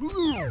Yeah.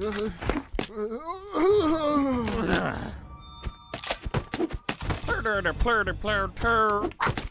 Uh-huh. Plurder, plurder, plurder. Capita!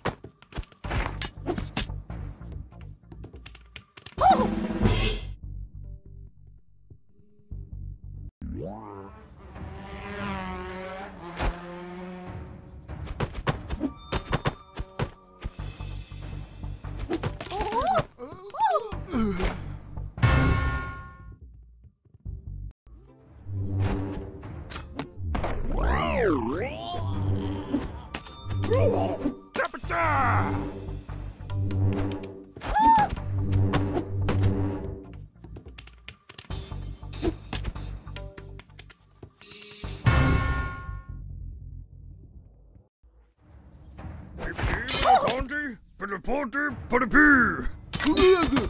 Ponty, put a ponty, put a pee.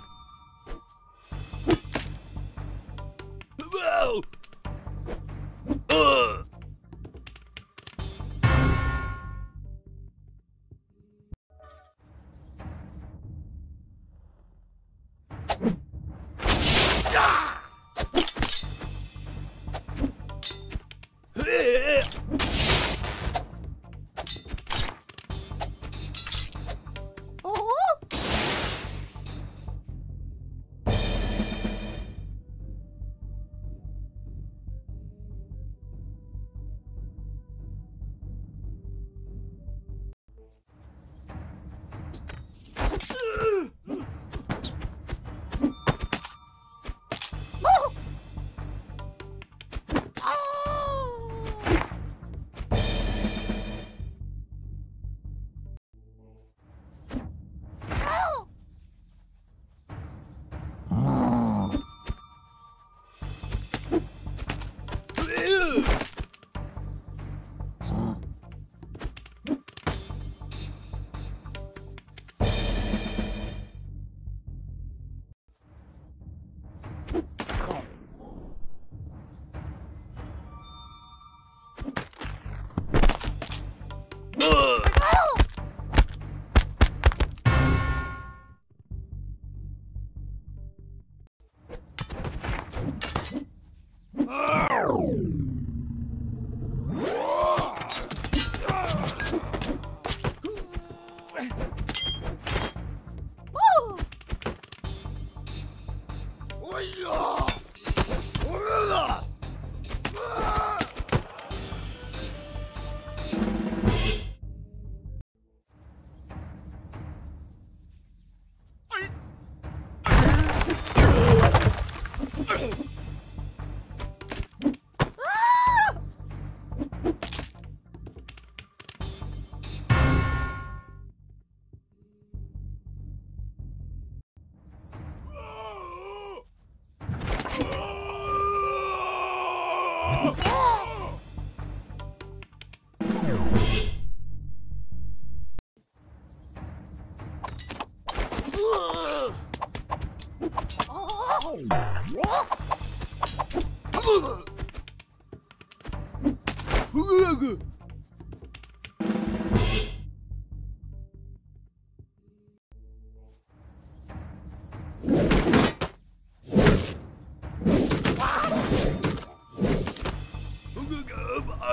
Ah!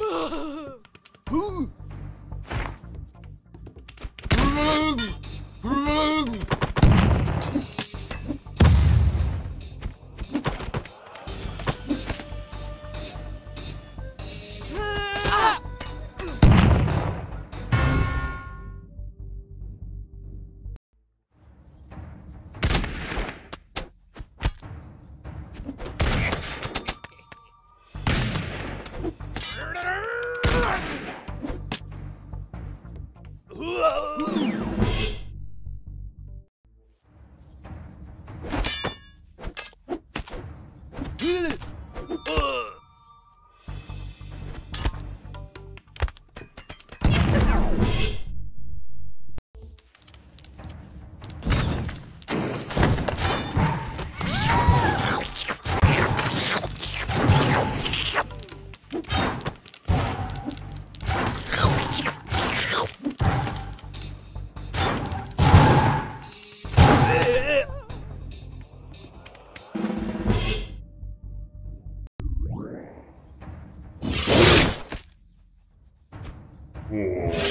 Ooh. War.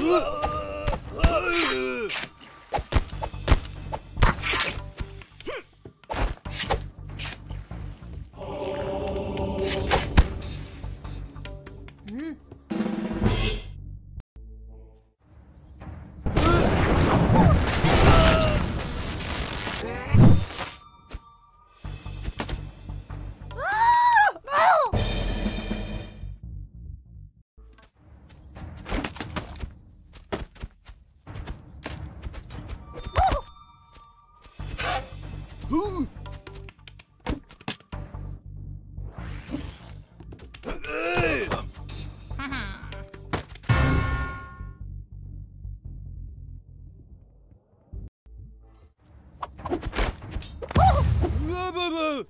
Ugh! 啊不不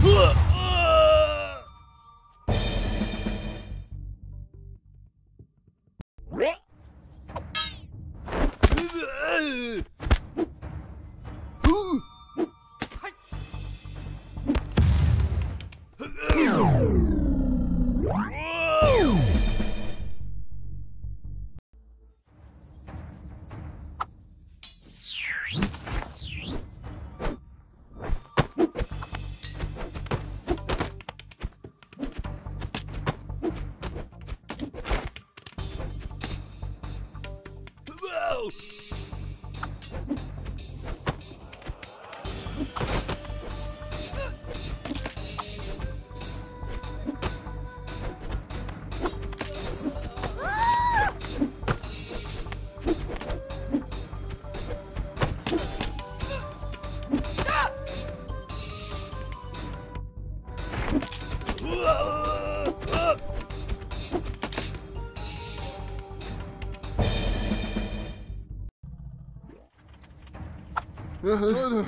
不。Uh,